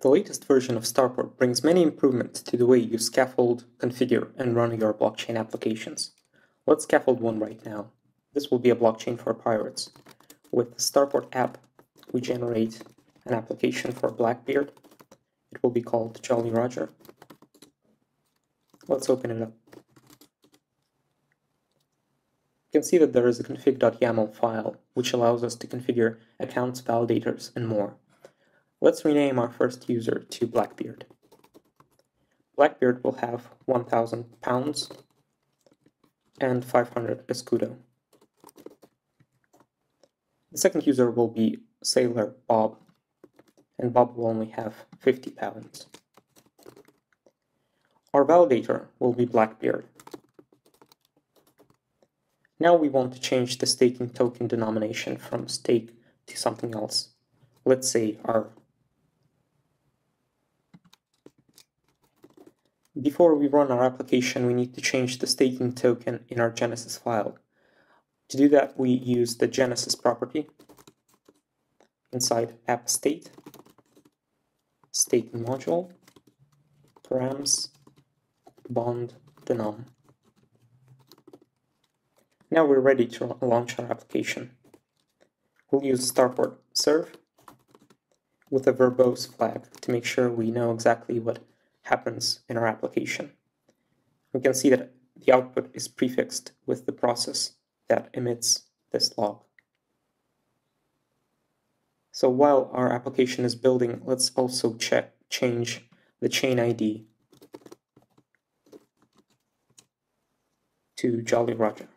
The latest version of Starport brings many improvements to the way you scaffold, configure, and run your blockchain applications. Let's scaffold one right now. This will be a blockchain for pirates. With the Starport app, we generate an application for Blackbeard. It will be called Jolly Roger. Let's open it up. You can see that there is a config.yaml file, which allows us to configure accounts, validators, and more. Let's rename our first user to Blackbeard. Blackbeard will have 1000 pounds and 500 escudo. The second user will be Sailor Bob, and Bob will only have 50 pounds. Our validator will be Blackbeard. Now we want to change the staking token denomination from stake to something else. Let's say our Before we run our application, we need to change the staking token in our Genesis file. To do that, we use the Genesis property inside app state, staking module, params, bond, denom. Now we're ready to launch our application. We'll use starport serve with a verbose flag to make sure we know exactly what happens in our application. We can see that the output is prefixed with the process that emits this log. So while our application is building, let's also check change the chain ID to Jolly Roger.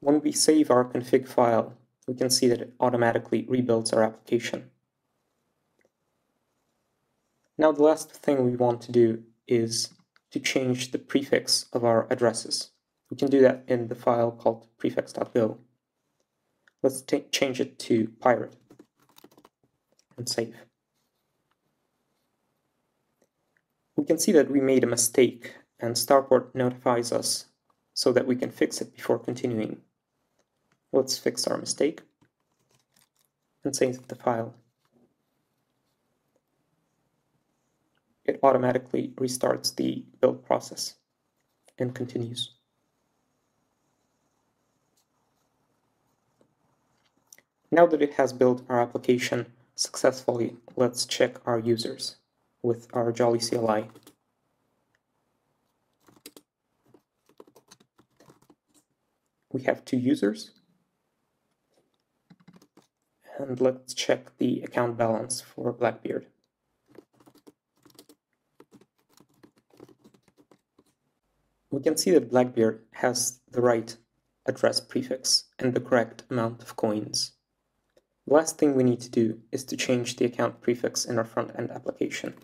When we save our config file, we can see that it automatically rebuilds our application. Now the last thing we want to do is to change the prefix of our addresses. We can do that in the file called prefix.go. Let's change it to pirate and save. We can see that we made a mistake and Starport notifies us so that we can fix it before continuing. Let's fix our mistake and save the file. It automatically restarts the build process and continues. Now that it has built our application successfully, let's check our users with our Jolly CLI. We have two users. And let's check the account balance for Blackbeard. We can see that Blackbeard has the right address prefix and the correct amount of coins. The last thing we need to do is to change the account prefix in our front-end application.